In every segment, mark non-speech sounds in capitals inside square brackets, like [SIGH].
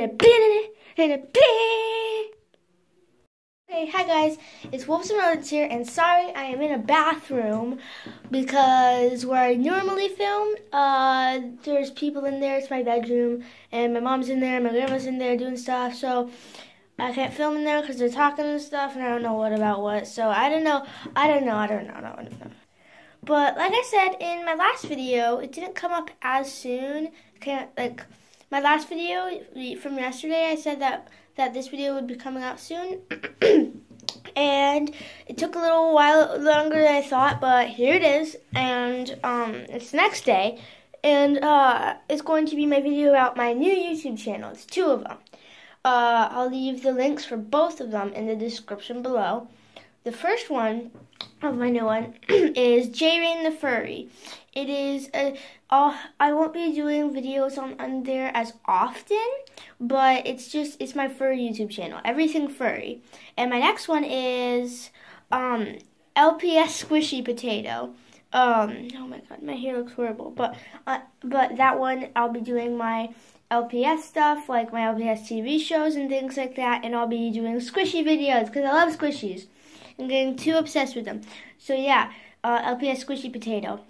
a a. Hey, hi guys, it's Wolves and Rodents here, and sorry I am in a bathroom because where I normally film, uh, there's people in there. It's my bedroom, and my mom's in there, my grandma's in there doing stuff, so I can't film in there because they're talking and stuff, and I don't know what about what. So I don't know, I don't know, I don't know, I don't know. But like I said in my last video, it didn't come up as soon. Can't like my last video from yesterday, I said that, that this video would be coming out soon. [CLEARS THROAT] and it took a little while longer than I thought, but here it is. And um, it's the next day. And uh, it's going to be my video about my new YouTube channel. It's two of them. Uh, I'll leave the links for both of them in the description below. The first one of my new one [CLEARS THROAT] is Jayrain the Furry. It is a, uh, I won't be doing videos on, on there as often, but it's just it's my furry YouTube channel, everything furry. And my next one is um, LPS Squishy Potato. Um, oh my god, my hair looks horrible. But uh, but that one I'll be doing my LPS stuff, like my LPS TV shows and things like that, and I'll be doing squishy videos because I love squishies. I'm getting too obsessed with them. So yeah, uh, LPS Squishy Potato.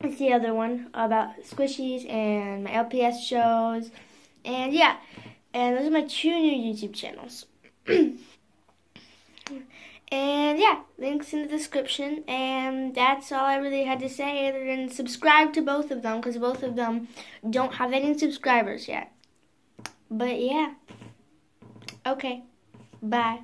It's the other one about squishies and my LPS shows. And yeah, and those are my two new YouTube channels. [CLEARS THROAT] and yeah, links in the description. And that's all I really had to say other than subscribe to both of them because both of them don't have any subscribers yet. But yeah. Okay. Bye.